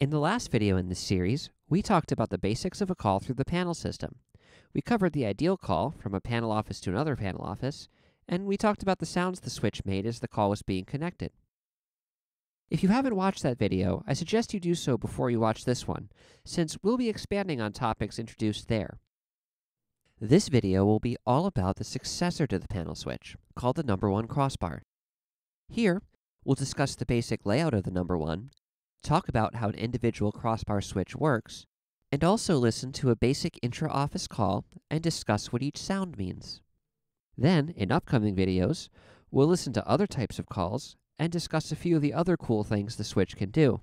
In the last video in this series, we talked about the basics of a call through the panel system. We covered the ideal call from a panel office to another panel office, and we talked about the sounds the switch made as the call was being connected. If you haven't watched that video, I suggest you do so before you watch this one, since we'll be expanding on topics introduced there. This video will be all about the successor to the panel switch, called the number one crossbar. Here, we'll discuss the basic layout of the number one, talk about how an individual crossbar switch works, and also listen to a basic intra-office call and discuss what each sound means. Then, in upcoming videos, we'll listen to other types of calls and discuss a few of the other cool things the switch can do.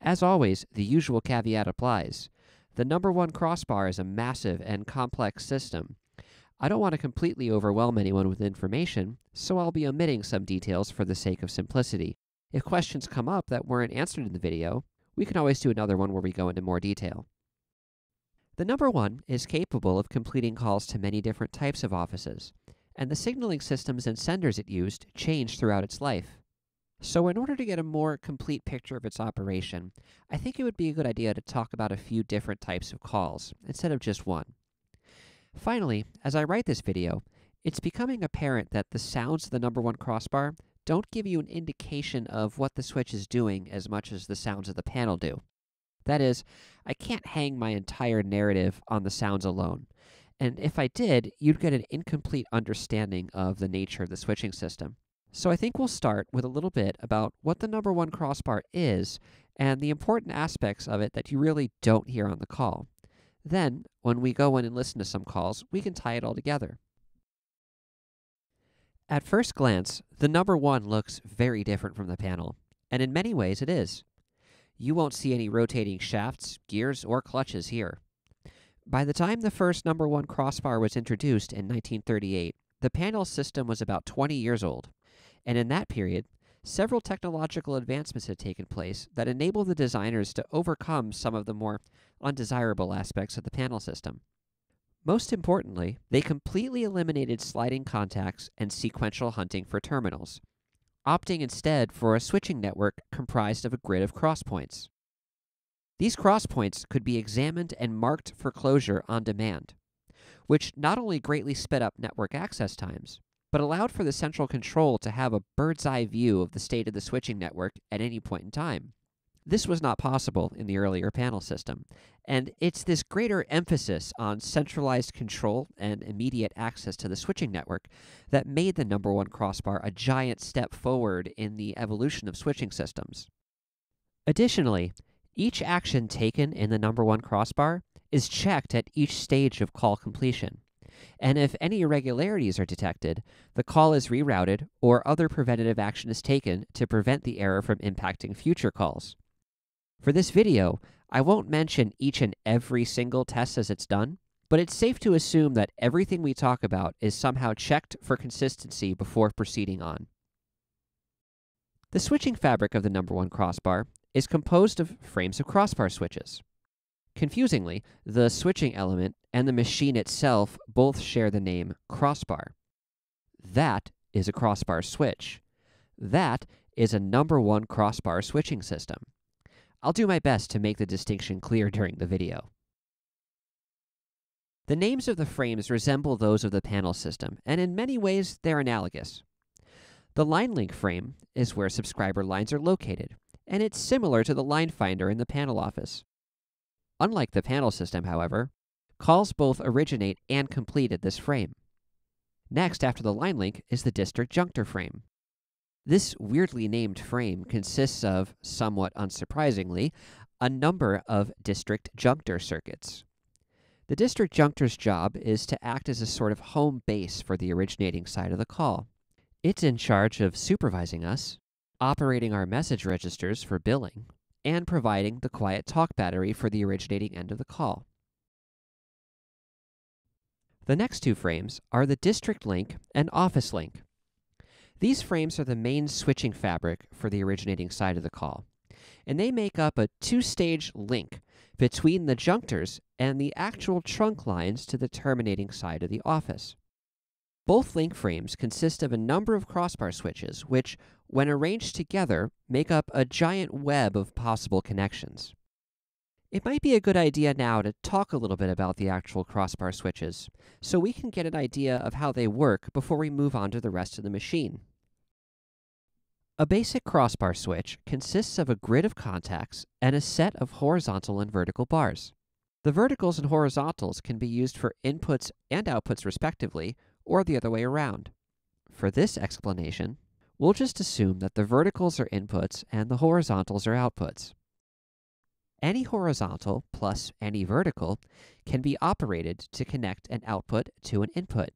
As always, the usual caveat applies. The number one crossbar is a massive and complex system. I don't want to completely overwhelm anyone with information, so I'll be omitting some details for the sake of simplicity. If questions come up that weren't answered in the video, we can always do another one where we go into more detail. The number one is capable of completing calls to many different types of offices, and the signaling systems and senders it used changed throughout its life. So, in order to get a more complete picture of its operation, I think it would be a good idea to talk about a few different types of calls, instead of just one. Finally, as I write this video, it's becoming apparent that the sounds of the number one crossbar don't give you an indication of what the switch is doing as much as the sounds of the panel do. That is, I can't hang my entire narrative on the sounds alone. And if I did, you'd get an incomplete understanding of the nature of the switching system. So I think we'll start with a little bit about what the number one crossbar is and the important aspects of it that you really don't hear on the call. Then, when we go in and listen to some calls, we can tie it all together. At first glance, the number one looks very different from the panel, and in many ways it is. You won't see any rotating shafts, gears, or clutches here. By the time the first number one crossbar was introduced in 1938, the panel system was about 20 years old, and in that period, several technological advancements had taken place that enabled the designers to overcome some of the more undesirable aspects of the panel system. Most importantly, they completely eliminated sliding contacts and sequential hunting for terminals, opting instead for a switching network comprised of a grid of crosspoints. These crosspoints could be examined and marked for closure on demand, which not only greatly sped up network access times, but allowed for the central control to have a bird's eye view of the state of the switching network at any point in time. This was not possible in the earlier panel system, and it's this greater emphasis on centralized control and immediate access to the switching network that made the number one crossbar a giant step forward in the evolution of switching systems. Additionally, each action taken in the number one crossbar is checked at each stage of call completion. And if any irregularities are detected, the call is rerouted or other preventative action is taken to prevent the error from impacting future calls. For this video, I won't mention each and every single test as it's done, but it's safe to assume that everything we talk about is somehow checked for consistency before proceeding on. The switching fabric of the number one crossbar is composed of frames of crossbar switches. Confusingly, the switching element and the machine itself both share the name crossbar. That is a crossbar switch. That is a number one crossbar switching system. I'll do my best to make the distinction clear during the video. The names of the frames resemble those of the panel system, and in many ways they're analogous. The line link frame is where subscriber lines are located, and it's similar to the line finder in the panel office. Unlike the panel system, however, calls both originate and complete at this frame. Next, after the line link, is the district junctor frame. This weirdly named frame consists of, somewhat unsurprisingly, a number of district junctor circuits. The district junctor's job is to act as a sort of home base for the originating side of the call. It's in charge of supervising us, operating our message registers for billing, and providing the quiet talk battery for the originating end of the call. The next two frames are the district link and office link. These frames are the main switching fabric for the originating side of the call, and they make up a two-stage link between the junctors and the actual trunk lines to the terminating side of the office. Both link frames consist of a number of crossbar switches, which, when arranged together, make up a giant web of possible connections. It might be a good idea now to talk a little bit about the actual crossbar switches, so we can get an idea of how they work before we move on to the rest of the machine. A basic crossbar switch consists of a grid of contacts and a set of horizontal and vertical bars. The verticals and horizontals can be used for inputs and outputs respectively, or the other way around. For this explanation, we'll just assume that the verticals are inputs and the horizontals are outputs. Any horizontal plus any vertical can be operated to connect an output to an input.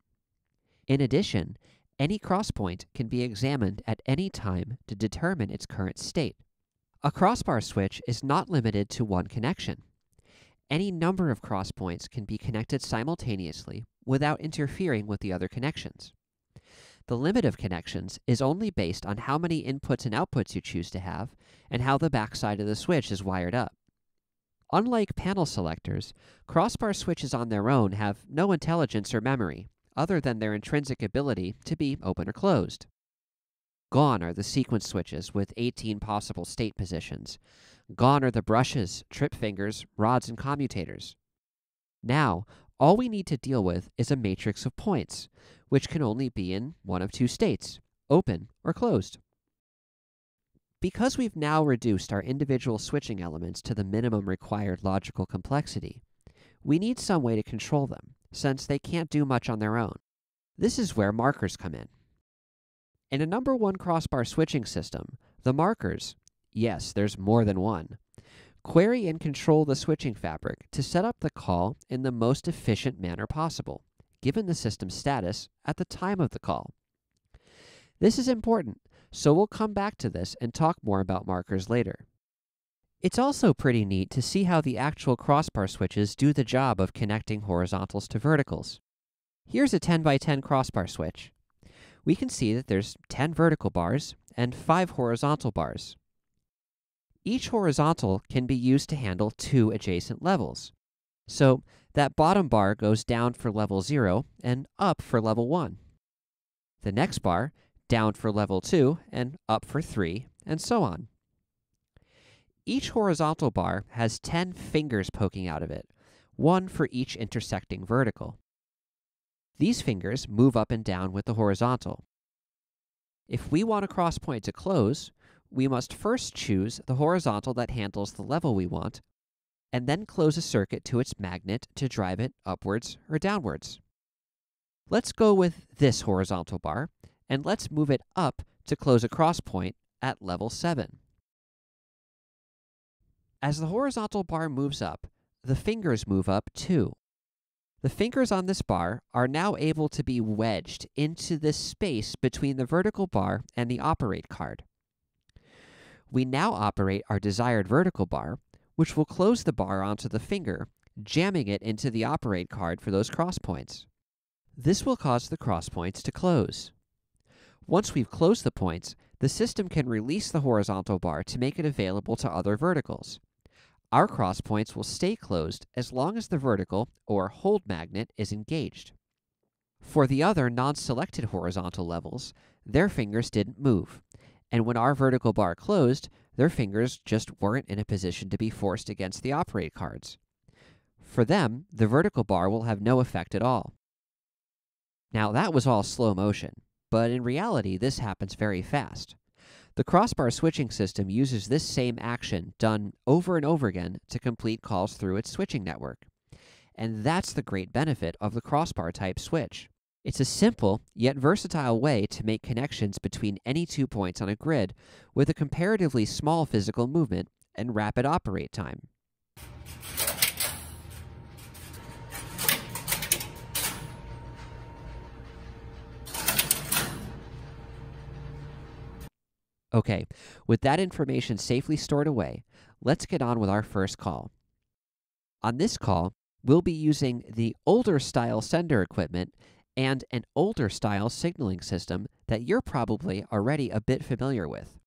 In addition, any crosspoint can be examined at any time to determine its current state. A crossbar switch is not limited to one connection. Any number of crosspoints can be connected simultaneously without interfering with the other connections. The limit of connections is only based on how many inputs and outputs you choose to have and how the backside of the switch is wired up. Unlike panel selectors, crossbar switches on their own have no intelligence or memory, other than their intrinsic ability to be open or closed. Gone are the sequence switches with 18 possible state positions. Gone are the brushes, trip fingers, rods, and commutators. Now, all we need to deal with is a matrix of points, which can only be in one of two states, open or closed. Because we've now reduced our individual switching elements to the minimum required logical complexity, we need some way to control them, since they can't do much on their own. This is where markers come in. In a number one crossbar switching system, the markers, yes, there's more than one, query and control the switching fabric to set up the call in the most efficient manner possible, given the system's status at the time of the call. This is important, so we'll come back to this and talk more about markers later. It's also pretty neat to see how the actual crossbar switches do the job of connecting horizontals to verticals. Here's a 10 by 10 crossbar switch. We can see that there's 10 vertical bars and 5 horizontal bars. Each horizontal can be used to handle two adjacent levels. So that bottom bar goes down for level 0 and up for level 1. The next bar down for level 2 and up for 3, and so on. Each horizontal bar has 10 fingers poking out of it, one for each intersecting vertical. These fingers move up and down with the horizontal. If we want a cross point to close, we must first choose the horizontal that handles the level we want, and then close a circuit to its magnet to drive it upwards or downwards. Let's go with this horizontal bar, and let's move it up to close a cross point at level 7. As the horizontal bar moves up, the fingers move up too. The fingers on this bar are now able to be wedged into this space between the vertical bar and the operate card. We now operate our desired vertical bar, which will close the bar onto the finger, jamming it into the operate card for those cross points. This will cause the cross points to close. Once we've closed the points, the system can release the horizontal bar to make it available to other verticals. Our cross points will stay closed as long as the vertical, or hold magnet, is engaged. For the other non-selected horizontal levels, their fingers didn't move, and when our vertical bar closed, their fingers just weren't in a position to be forced against the operate cards. For them, the vertical bar will have no effect at all. Now, that was all slow motion, but in reality, this happens very fast. The crossbar switching system uses this same action done over and over again to complete calls through its switching network. And that's the great benefit of the crossbar type switch. It's a simple, yet versatile way to make connections between any two points on a grid with a comparatively small physical movement and rapid operate time. Okay, with that information safely stored away, let's get on with our first call. On this call, we'll be using the older style sender equipment and an older style signaling system that you're probably already a bit familiar with.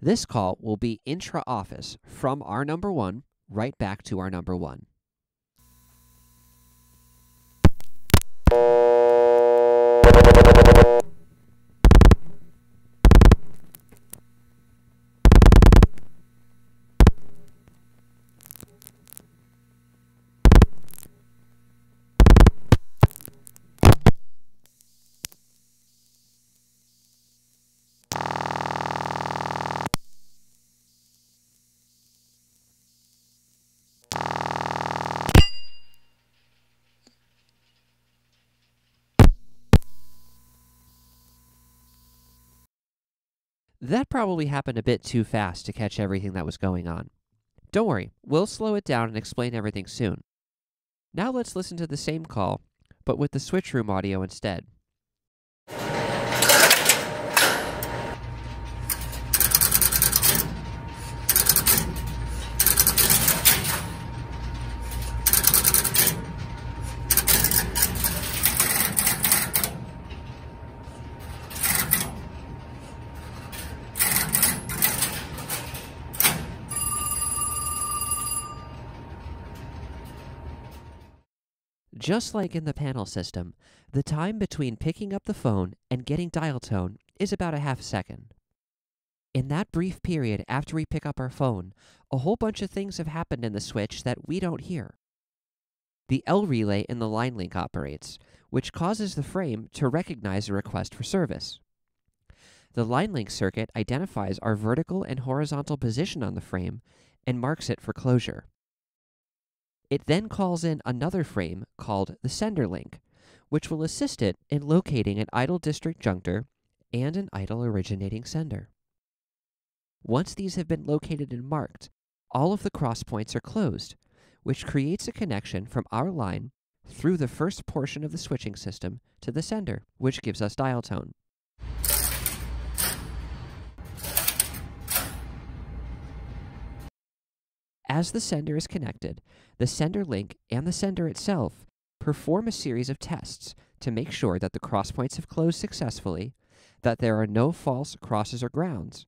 This call will be intra office from our number one right back to our number one. That probably happened a bit too fast to catch everything that was going on. Don't worry, we'll slow it down and explain everything soon. Now let's listen to the same call, but with the switch room audio instead. Just like in the panel system, the time between picking up the phone and getting dial tone is about a half second. In that brief period after we pick up our phone, a whole bunch of things have happened in the switch that we don't hear. The L relay in the line link operates, which causes the frame to recognize a request for service. The line link circuit identifies our vertical and horizontal position on the frame and marks it for closure. It then calls in another frame called the sender link, which will assist it in locating an idle district junctor and an idle originating sender. Once these have been located and marked, all of the cross points are closed, which creates a connection from our line through the first portion of the switching system to the sender, which gives us dial tone. As the sender is connected, the sender link and the sender itself perform a series of tests to make sure that the crosspoints have closed successfully, that there are no false crosses or grounds,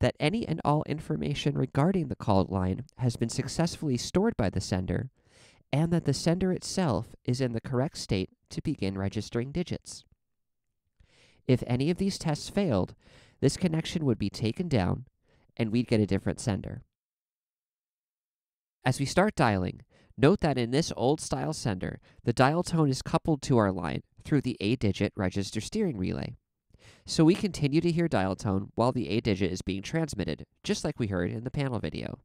that any and all information regarding the called line has been successfully stored by the sender, and that the sender itself is in the correct state to begin registering digits. If any of these tests failed, this connection would be taken down and we'd get a different sender. As we start dialing, note that in this old style sender, the dial tone is coupled to our line through the A-digit register steering relay. So we continue to hear dial tone while the A-digit is being transmitted, just like we heard in the panel video.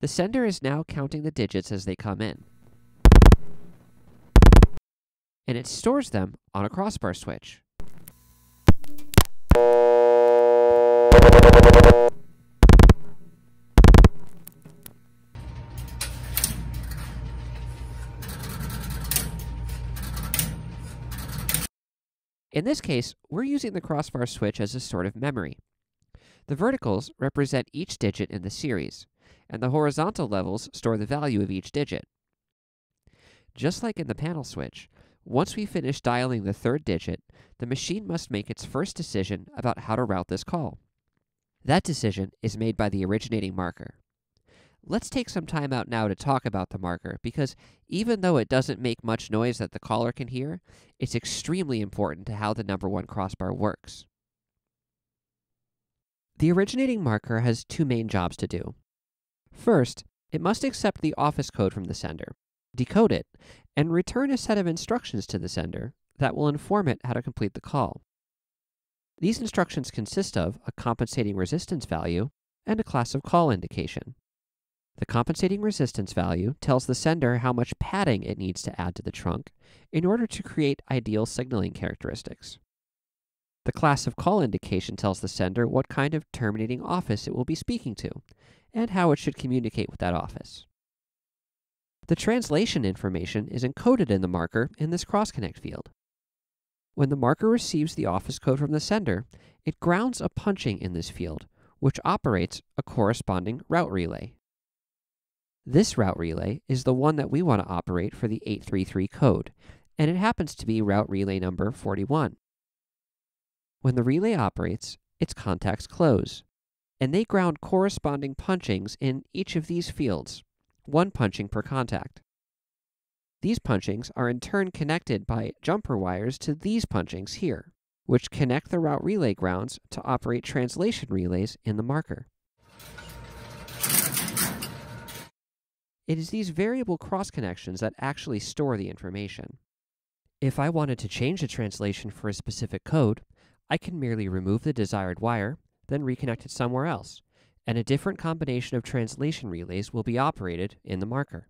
The sender is now counting the digits as they come in. And it stores them on a crossbar switch. In this case, we're using the crossbar switch as a sort of memory. The verticals represent each digit in the series, and the horizontal levels store the value of each digit. Just like in the panel switch, once we finish dialing the third digit, the machine must make its first decision about how to route this call. That decision is made by the originating marker. Let's take some time out now to talk about the marker because even though it doesn't make much noise that the caller can hear, it's extremely important to how the number one crossbar works. The originating marker has two main jobs to do. First, it must accept the office code from the sender, decode it, and return a set of instructions to the sender that will inform it how to complete the call. These instructions consist of a compensating resistance value and a class of call indication. The compensating resistance value tells the sender how much padding it needs to add to the trunk in order to create ideal signaling characteristics. The class of call indication tells the sender what kind of terminating office it will be speaking to, and how it should communicate with that office. The translation information is encoded in the marker in this cross-connect field. When the marker receives the office code from the sender, it grounds a punching in this field, which operates a corresponding route relay. This route relay is the one that we want to operate for the 833 code, and it happens to be route relay number 41. When the relay operates, its contacts close, and they ground corresponding punchings in each of these fields, one punching per contact. These punchings are in turn connected by jumper wires to these punchings here, which connect the route relay grounds to operate translation relays in the marker. It is these variable cross connections that actually store the information. If I wanted to change the translation for a specific code, I can merely remove the desired wire, then reconnect it somewhere else, and a different combination of translation relays will be operated in the marker.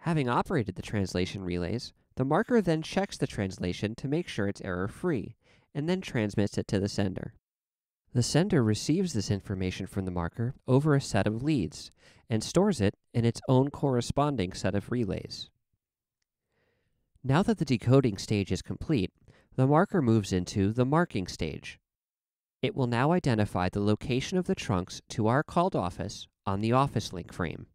Having operated the translation relays, the marker then checks the translation to make sure it's error-free, and then transmits it to the sender. The sender receives this information from the marker over a set of leads and stores it in its own corresponding set of relays. Now that the decoding stage is complete, the marker moves into the marking stage. It will now identify the location of the trunks to our called office on the office link frame.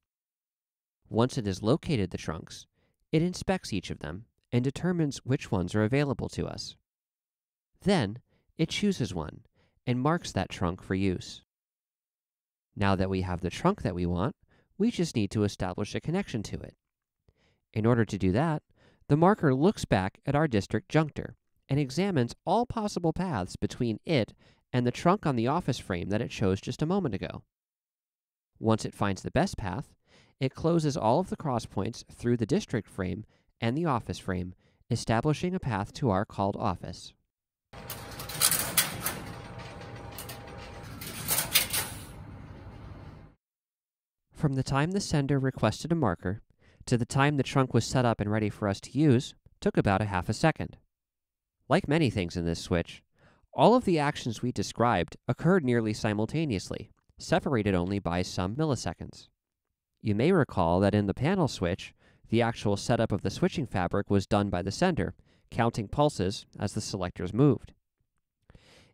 Once it has located the trunks, it inspects each of them and determines which ones are available to us. Then, it chooses one and marks that trunk for use. Now that we have the trunk that we want, we just need to establish a connection to it. In order to do that, the marker looks back at our district junctor and examines all possible paths between it and the trunk on the office frame that it chose just a moment ago. Once it finds the best path, it closes all of the crosspoints through the district frame and the office frame, establishing a path to our called office. From the time the sender requested a marker to the time the trunk was set up and ready for us to use took about a half a second. Like many things in this switch, all of the actions we described occurred nearly simultaneously, separated only by some milliseconds. You may recall that in the panel switch, the actual setup of the switching fabric was done by the sender, counting pulses as the selectors moved.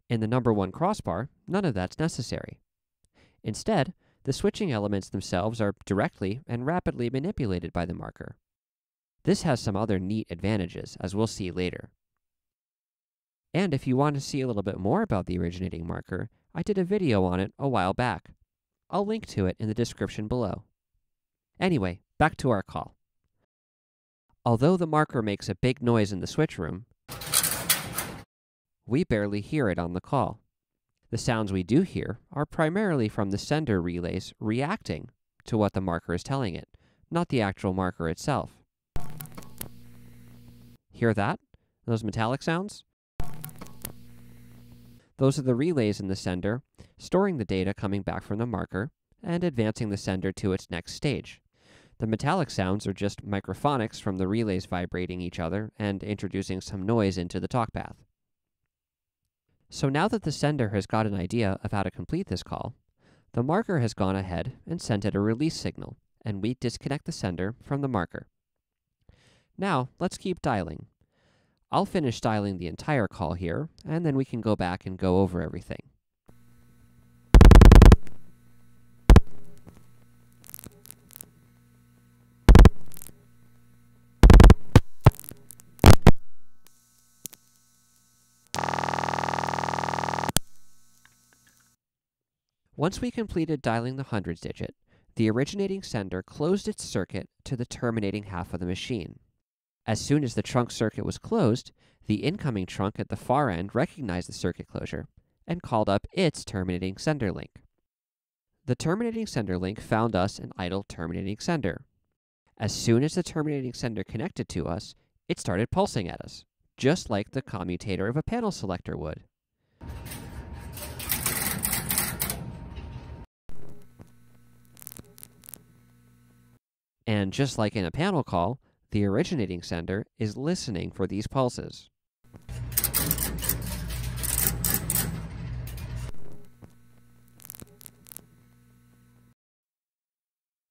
In the number one crossbar, none of that's necessary. Instead, the switching elements themselves are directly and rapidly manipulated by the marker. This has some other neat advantages, as we'll see later. And if you want to see a little bit more about the originating marker, I did a video on it a while back. I'll link to it in the description below. Anyway, back to our call. Although the marker makes a big noise in the switch room, we barely hear it on the call. The sounds we do hear are primarily from the sender relays reacting to what the marker is telling it, not the actual marker itself. Hear that? Those metallic sounds? Those are the relays in the sender, storing the data coming back from the marker and advancing the sender to its next stage. The metallic sounds are just microphonics from the relays vibrating each other and introducing some noise into the talk path. So now that the sender has got an idea of how to complete this call, the marker has gone ahead and sent it a release signal, and we disconnect the sender from the marker. Now, let's keep dialing. I'll finish dialing the entire call here, and then we can go back and go over everything. Once we completed dialing the hundreds digit, the originating sender closed its circuit to the terminating half of the machine. As soon as the trunk circuit was closed, the incoming trunk at the far end recognized the circuit closure and called up its terminating sender link. The terminating sender link found us an idle terminating sender. As soon as the terminating sender connected to us, it started pulsing at us, just like the commutator of a panel selector would. And just like in a panel call, the originating sender is listening for these pulses.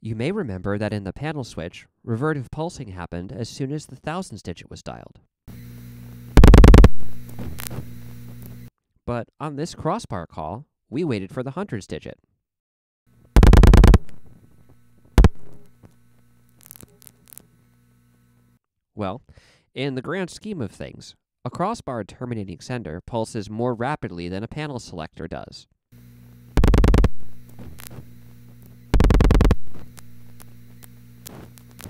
You may remember that in the panel switch, revertive pulsing happened as soon as the thousands digit was dialed. But on this crossbar call, we waited for the hundreds digit. Well, in the grand scheme of things, a crossbar terminating sender pulses more rapidly than a panel selector does.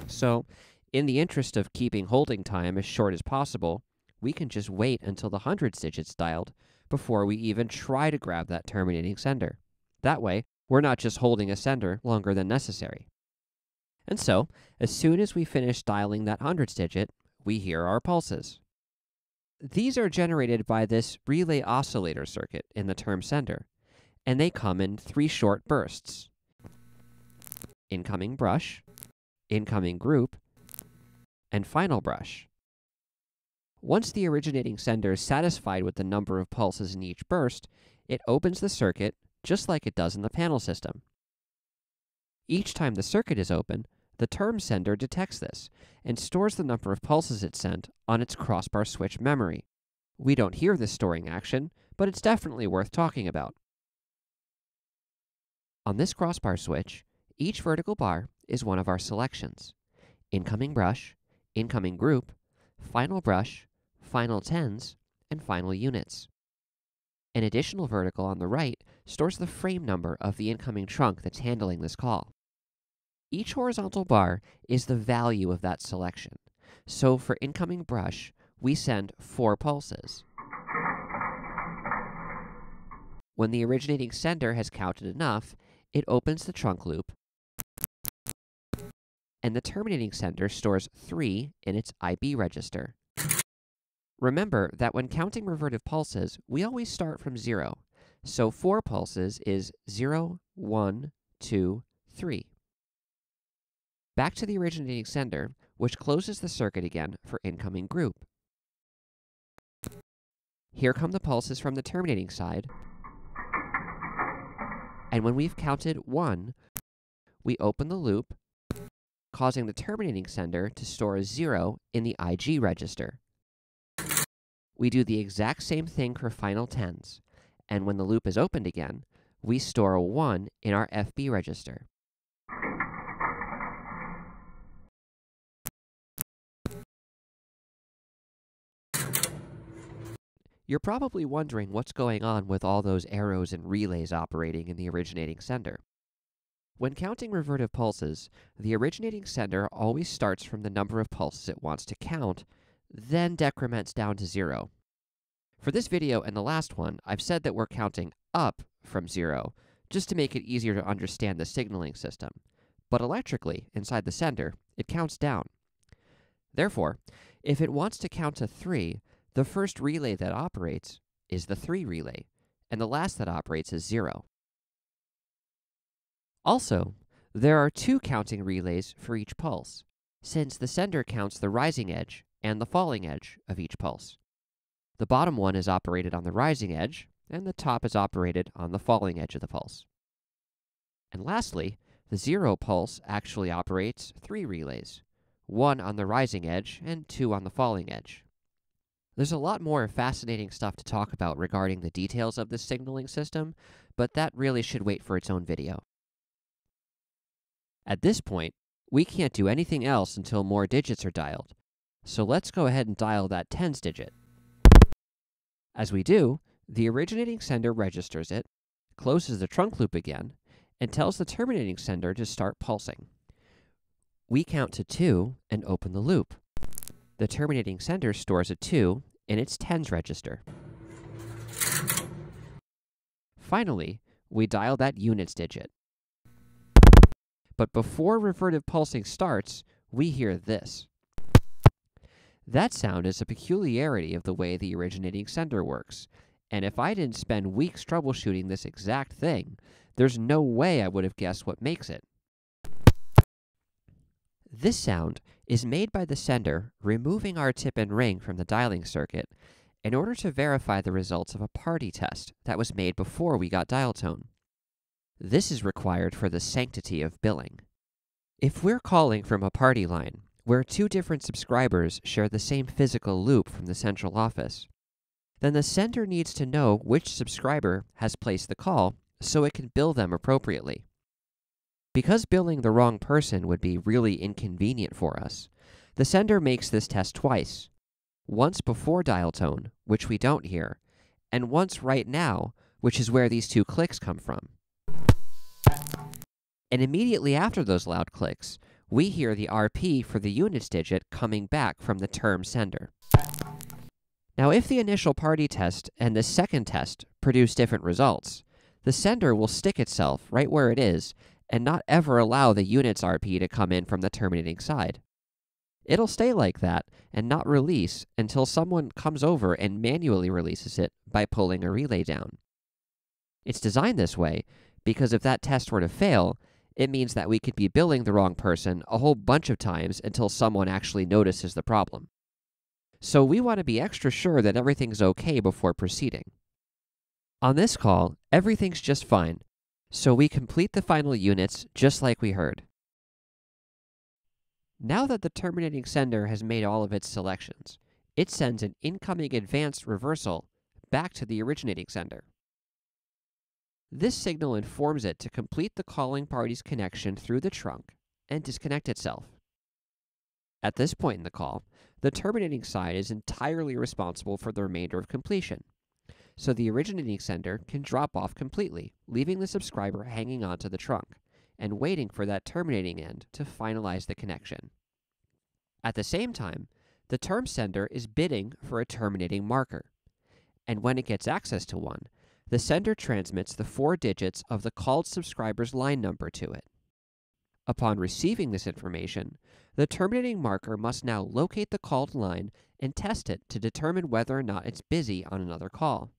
So, in the interest of keeping holding time as short as possible, we can just wait until the hundreds digits dialed before we even try to grab that terminating sender. That way, we're not just holding a sender longer than necessary. And so, as soon as we finish dialing that hundreds digit, we hear our pulses. These are generated by this relay oscillator circuit in the term sender, and they come in three short bursts. Incoming brush, incoming group, and final brush. Once the originating sender is satisfied with the number of pulses in each burst, it opens the circuit just like it does in the panel system. Each time the circuit is open, the term sender detects this and stores the number of pulses it sent on its crossbar switch memory. We don't hear this storing action, but it's definitely worth talking about. On this crossbar switch, each vertical bar is one of our selections. Incoming brush, incoming group, final brush, final tens, and final units. An additional vertical on the right stores the frame number of the incoming trunk that's handling this call. Each horizontal bar is the value of that selection. So for incoming brush, we send four pulses. When the originating sender has counted enough, it opens the trunk loop, and the terminating sender stores 3 in its IB register. Remember that when counting revertive pulses, we always start from 0. So 4 pulses is 0, 1, 2, 3. Back to the originating sender, which closes the circuit again for incoming group. Here come the pulses from the terminating side, and when we've counted 1, we open the loop, causing the terminating sender to store a 0 in the IG register. We do the exact same thing for final tens, and when the loop is opened again, we store a 1 in our FB register. You're probably wondering what's going on with all those arrows and relays operating in the originating sender. When counting revertive pulses, the originating sender always starts from the number of pulses it wants to count, then decrements down to zero. For this video and the last one, I've said that we're counting up from zero, just to make it easier to understand the signaling system. But electrically, inside the sender, it counts down. Therefore, if it wants to count to three, the first relay that operates is the 3 relay, and the last that operates is 0. Also, there are two counting relays for each pulse, since the sender counts the rising edge and the falling edge of each pulse. The bottom one is operated on the rising edge, and the top is operated on the falling edge of the pulse. And lastly, the zero pulse actually operates three relays, one on the rising edge and two on the falling edge. There's a lot more fascinating stuff to talk about regarding the details of this signaling system, but that really should wait for its own video. At this point, we can't do anything else until more digits are dialed, so let's go ahead and dial that tens digit. As we do, the originating sender registers it, closes the trunk loop again, and tells the terminating sender to start pulsing. We count to 2 and open the loop. The terminating sender stores a 2 in its tens register. Finally, we dial that units digit. But before revertive pulsing starts, we hear this. That sound is a peculiarity of the way the originating sender works, and if I didn't spend weeks troubleshooting this exact thing, there's no way I would have guessed what makes it. This sound is made by the sender removing our tip and ring from the dialing circuit in order to verify the results of a party test that was made before we got dial tone. This is required for the sanctity of billing. If we're calling from a party line, where two different subscribers share the same physical loop from the central office, then the sender needs to know which subscriber has placed the call so it can bill them appropriately. Because billing the wrong person would be really inconvenient for us, the sender makes this test twice. Once before dial tone, which we don't hear, and once right now, which is where these two clicks come from. And immediately after those loud clicks, we hear the RP for the units digit coming back from the term sender. Now, if the initial party test and the second test produce different results, the sender will stick itself right where it is and not ever allow the units RP to come in from the terminating side. It'll stay like that and not release until someone comes over and manually releases it by pulling a relay down. It's designed this way because if that test were to fail, it means that we could be billing the wrong person a whole bunch of times until someone actually notices the problem. So we want to be extra sure that everything's okay before proceeding. On this call, everything's just fine, so we complete the final units just like we heard. Now that the terminating sender has made all of its selections, it sends an incoming advanced reversal back to the originating sender. This signal informs it to complete the calling party's connection through the trunk and disconnect itself. At this point in the call, the terminating side is entirely responsible for the remainder of completion, so the originating sender can drop off completely, leaving the subscriber hanging onto the trunk and waiting for that terminating end to finalize the connection. At the same time, the term sender is bidding for a terminating marker, and when it gets access to one, the sender transmits the four digits of the called subscriber's line number to it. Upon receiving this information, the terminating marker must now locate the called line and test it to determine whether or not it's busy on another call.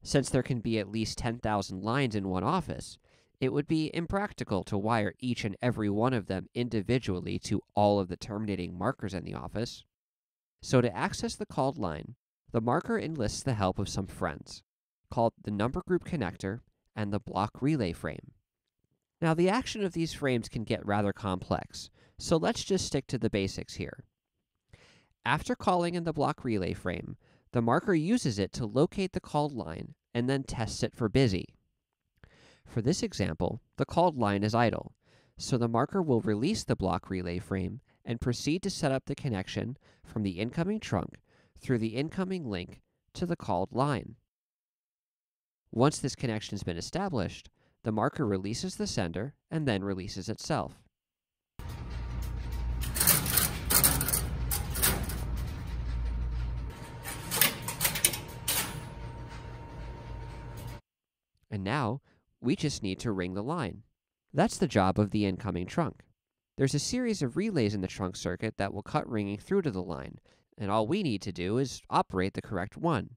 Since there can be at least 10,000 lines in one office, it would be impractical to wire each and every one of them individually to all of the terminating markers in the office. So to access the called line, the marker enlists the help of some friends, called the number group connector and the block relay frame. Now, the action of these frames can get rather complex, so let's just stick to the basics here. After calling in the block relay frame, the marker uses it to locate the called line and then tests it for busy. For this example, the called line is idle, so the marker will release the block relay frame and proceed to set up the connection from the incoming trunk through the incoming link to the called line. Once this connection has been established, the marker releases the sender and then releases itself. And now, we just need to ring the line. That's the job of the incoming trunk. There's a series of relays in the trunk circuit that will cut ringing through to the line, and all we need to do is operate the correct one.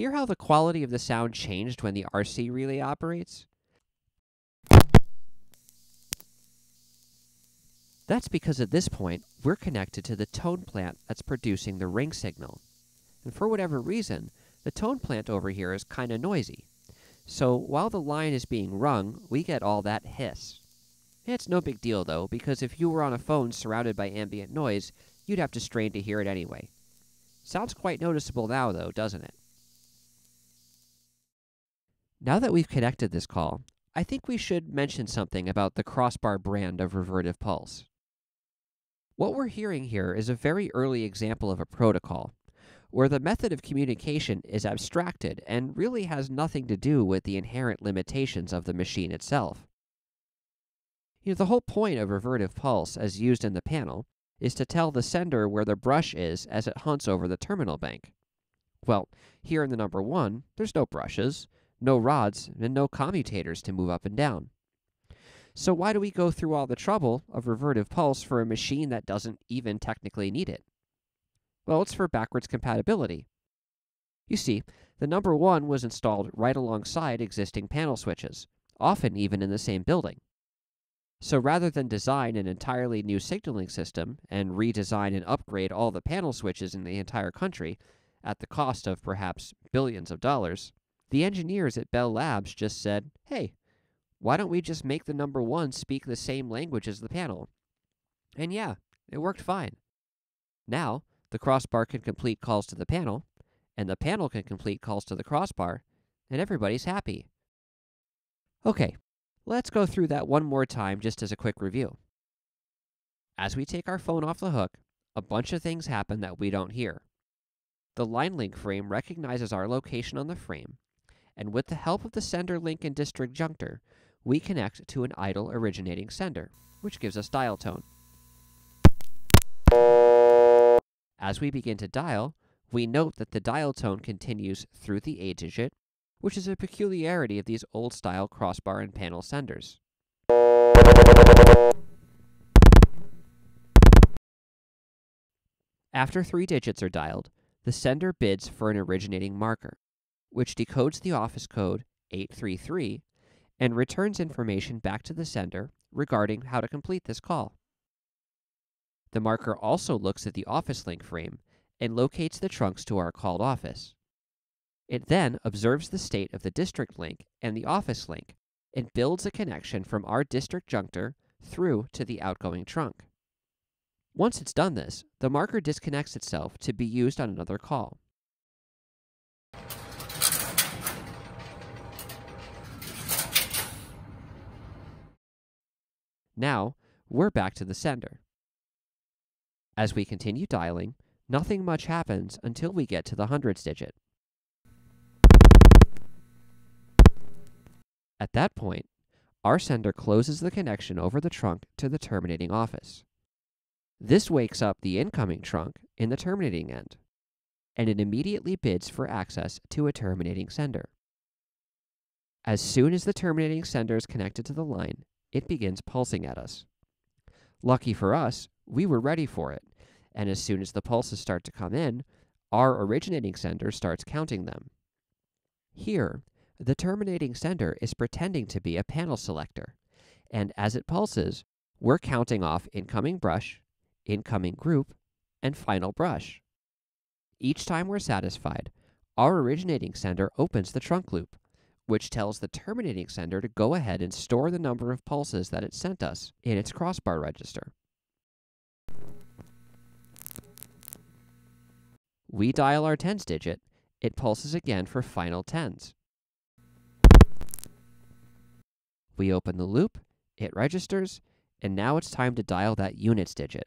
Hear how the quality of the sound changed when the RC relay operates? That's because at this point, we're connected to the tone plant that's producing the ring signal. And for whatever reason, the tone plant over here is kind of noisy. So while the line is being rung, we get all that hiss. It's no big deal though, because if you were on a phone surrounded by ambient noise, you'd have to strain to hear it anyway. Sounds quite noticeable now though, doesn't it? Now that we've connected this call, I think we should mention something about the Crossbar brand of revertive pulse. What we're hearing here is a very early example of a protocol, where the method of communication is abstracted and really has nothing to do with the inherent limitations of the machine itself. You know, the whole point of revertive pulse, as used in the panel, is to tell the sender where the brush is as it hunts over the terminal bank. Well, here in the number one, there's no brushes, no rods, and no commutators to move up and down. So why do we go through all the trouble of revertive pulse for a machine that doesn't even technically need it? Well, it's for backwards compatibility. You see, the number one was installed right alongside existing panel switches, often even in the same building. So rather than design an entirely new signaling system and redesign and upgrade all the panel switches in the entire country at the cost of perhaps billions of dollars, the engineers at Bell Labs just said, hey, why don't we just make the number one speak the same language as the panel? And yeah, it worked fine. Now, the crossbar can complete calls to the panel, and the panel can complete calls to the crossbar, and everybody's happy. Okay, let's go through that one more time just as a quick review. As we take our phone off the hook, a bunch of things happen that we don't hear. The line link frame recognizes our location on the frame, and with the help of the sender link and district junctor, we connect to an idle originating sender, which gives us dial tone. As we begin to dial, we note that the dial tone continues through the A digit, which is a peculiarity of these old style crossbar and panel senders. After three digits are dialed, the sender bids for an originating marker, which decodes the office code 833 and returns information back to the sender regarding how to complete this call. The marker also looks at the office link frame and locates the trunks to our called office. It then observes the state of the district link and the office link and builds a connection from our district junctor through to the outgoing trunk. Once it's done this, the marker disconnects itself to be used on another call. Now, we're back to the sender. As we continue dialing, nothing much happens until we get to the hundreds digit. At that point, our sender closes the connection over the trunk to the terminating office. This wakes up the incoming trunk in the terminating end, and it immediately bids for access to a terminating sender. As soon as the terminating sender is connected to the line, it begins pulsing at us. Lucky for us, we were ready for it, and as soon as the pulses start to come in, our originating sender starts counting them. Here, the terminating sender is pretending to be a panel selector, and as it pulses, we're counting off incoming brush, incoming group, and final brush. Each time we're satisfied, our originating sender opens the trunk loop, which tells the terminating sender to go ahead and store the number of pulses that it sent us in its crossbar register. We dial our tens digit, it pulses again for final tens. We open the loop, it registers, and now it's time to dial that units digit.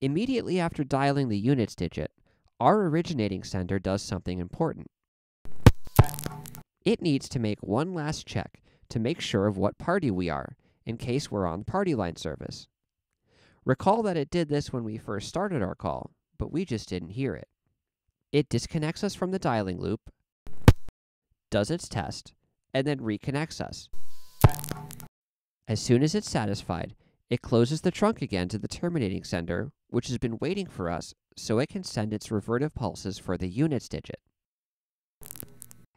Immediately after dialing the units digit, our originating sender does something important. It needs to make one last check to make sure of what party we are, in case we're on party line service. Recall that it did this when we first started our call, but we just didn't hear it. It disconnects us from the dialing loop, does its test, and then reconnects us. As soon as it's satisfied, it closes the trunk again to the terminating sender, which has been waiting for us so it can send its revertive pulses for the units digit.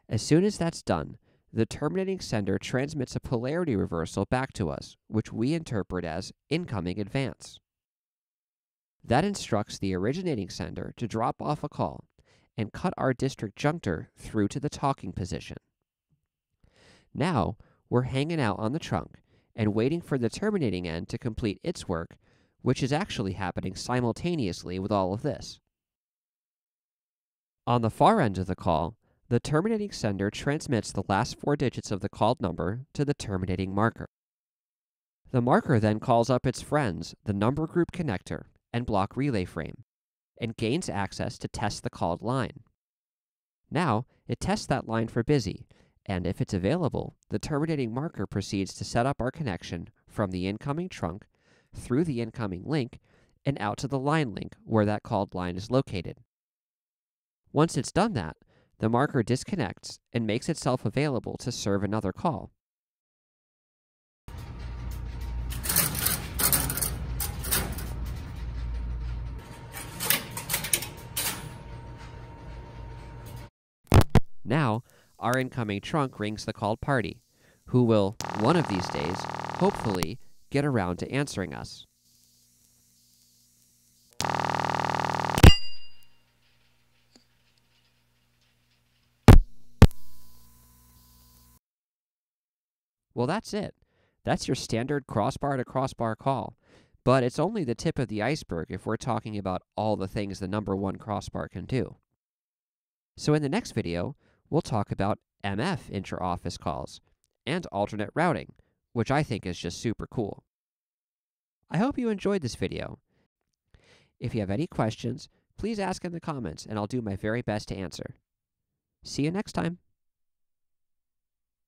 As soon as that's done, the terminating sender transmits a polarity reversal back to us, which we interpret as incoming advance. That instructs the originating sender to drop off a call and cut our district junctor through to the talking position. Now, we're hanging out on the trunk and waiting for the terminating end to complete its work, which is actually happening simultaneously with all of this. On the far end of the call, the terminating sender transmits the last four digits of the called number to the terminating marker. The marker then calls up its friends, the number group connector and block relay frame, and gains access to test the called line. Now, it tests that line for busy and if it's available, the terminating marker proceeds to set up our connection from the incoming trunk through the incoming link and out to the line link where that called line is located. Once it's done that, the marker disconnects and makes itself available to serve another call. Now, our incoming trunk rings the called party, who will, one of these days, hopefully, get around to answering us. Well, that's it. That's your standard crossbar to crossbar call. But it's only the tip of the iceberg if we're talking about all the things the number one crossbar can do. So in the next video, we'll talk about MF intra-office calls and alternate routing, which I think is just super cool. I hope you enjoyed this video. If you have any questions, please ask in the comments and I'll do my very best to answer. See you next time.